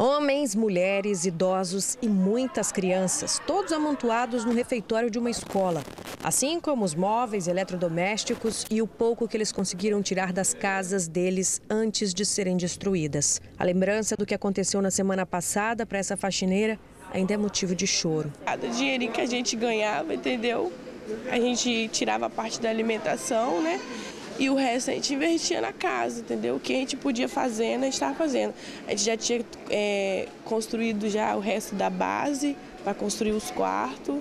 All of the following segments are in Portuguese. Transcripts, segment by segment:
Homens, mulheres, idosos e muitas crianças, todos amontoados no refeitório de uma escola. Assim como os móveis, eletrodomésticos e o pouco que eles conseguiram tirar das casas deles antes de serem destruídas. A lembrança do que aconteceu na semana passada para essa faxineira ainda é motivo de choro. Cada dinheirinho que a gente ganhava, entendeu? A gente tirava parte da alimentação, né? E o resto a gente investia na casa, entendeu? O que a gente podia fazer, a gente estava fazendo. A gente já tinha é, construído já o resto da base para construir os quartos.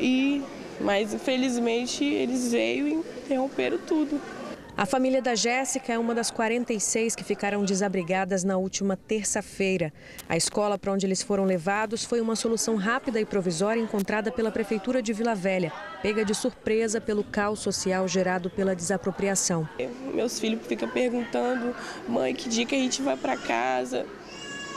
E, mas infelizmente eles veio e interromperam tudo. A família da Jéssica é uma das 46 que ficaram desabrigadas na última terça-feira. A escola para onde eles foram levados foi uma solução rápida e provisória encontrada pela Prefeitura de Vila Velha, pega de surpresa pelo caos social gerado pela desapropriação. Meus filhos ficam perguntando, mãe, que dia que a gente vai para casa?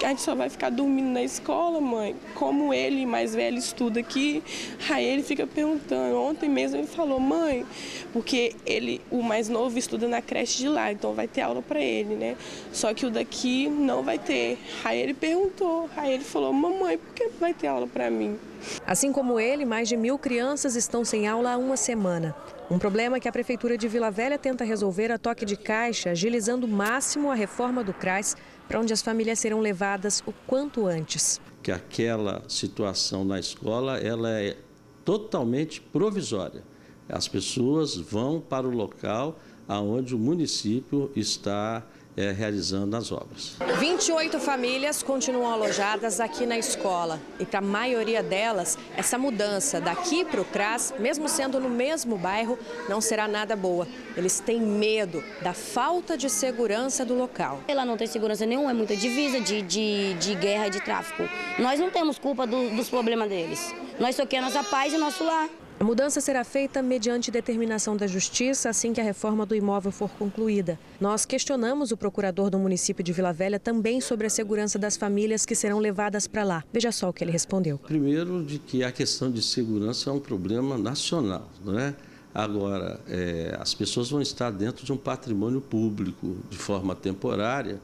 A gente só vai ficar dormindo na escola, mãe. Como ele, mais velho, estuda aqui, aí ele fica perguntando. Ontem mesmo ele falou, mãe, porque ele, o mais novo, estuda na creche de lá, então vai ter aula para ele, né? Só que o daqui não vai ter. Aí ele perguntou, aí ele falou, mamãe, por que vai ter aula para mim? Assim como ele, mais de mil crianças estão sem aula há uma semana. Um problema que a Prefeitura de Vila Velha tenta resolver a toque de caixa, agilizando o máximo a reforma do CRAS, para onde as famílias serão levadas o quanto antes. Que aquela situação na escola ela é totalmente provisória. As pessoas vão para o local aonde o município está é, realizando as obras. 28 famílias continuam alojadas aqui na escola. E para a maioria delas, essa mudança daqui para o CRAS, mesmo sendo no mesmo bairro, não será nada boa. Eles têm medo da falta de segurança do local. Ela não tem segurança nenhuma, é muita divisa de, de, de guerra e de tráfico. Nós não temos culpa do, dos problemas deles. Nós só queremos a nossa paz e o nosso lar. A mudança será feita mediante determinação da Justiça assim que a reforma do imóvel for concluída. Nós questionamos o procurador do município de Vila Velha também sobre a segurança das famílias que serão levadas para lá. Veja só o que ele respondeu. Primeiro, de que a questão de segurança é um problema nacional, não é? Agora, é, as pessoas vão estar dentro de um patrimônio público de forma temporária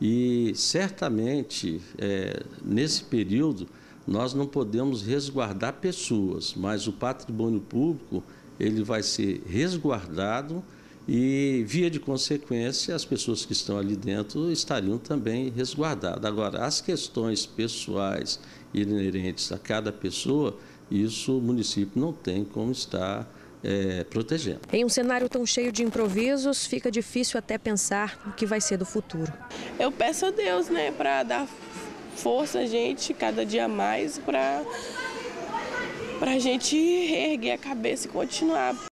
e certamente é, nesse período nós não podemos resguardar pessoas, mas o patrimônio público ele vai ser resguardado e, via de consequência, as pessoas que estão ali dentro estariam também resguardadas. Agora, as questões pessoais inerentes a cada pessoa, isso o município não tem como estar é, protegendo. Em um cenário tão cheio de improvisos, fica difícil até pensar no que vai ser do futuro. Eu peço a Deus, né, para dar força a gente cada dia mais para a gente erguer a cabeça e continuar.